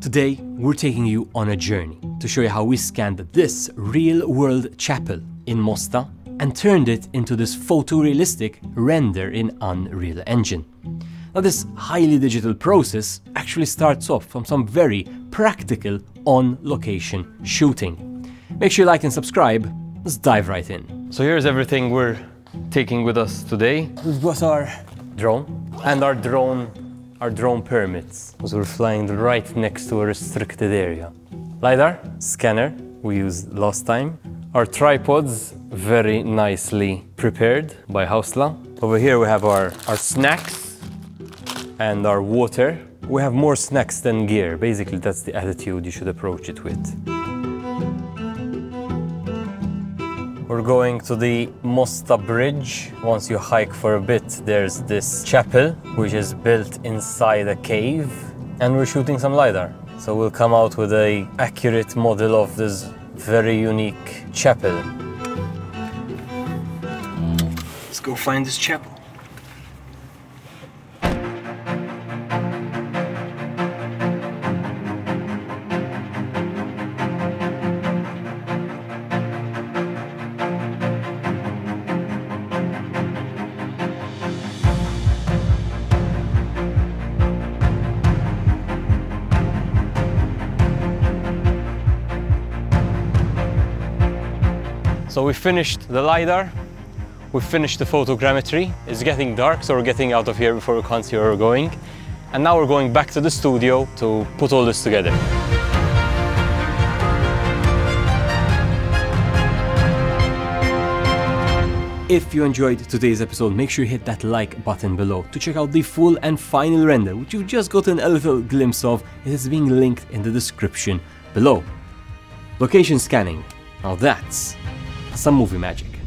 Today, we're taking you on a journey to show you how we scanned this real-world chapel in Mosta and turned it into this photorealistic render in Unreal Engine. Now this highly digital process actually starts off from some very practical on-location shooting. Make sure you like and subscribe, let's dive right in. So here's everything we're taking with us today. We've got our drone and our drone our drone permits because we're flying right next to a restricted area. LiDAR, scanner we used last time. Our tripods very nicely prepared by Housela. Over here we have our, our snacks and our water. We have more snacks than gear. Basically that's the attitude you should approach it with. We're going to the Mosta Bridge. Once you hike for a bit, there's this chapel, which is built inside a cave. And we're shooting some LiDAR. So we'll come out with a accurate model of this very unique chapel. Let's go find this chapel. So we finished the LiDAR, we finished the photogrammetry. It's getting dark, so we're getting out of here before we can't see where we're going. And now we're going back to the studio to put all this together. If you enjoyed today's episode, make sure you hit that like button below to check out the full and final render, which you've just gotten a little glimpse of. It is being linked in the description below. Location scanning. Now that's some movie magic.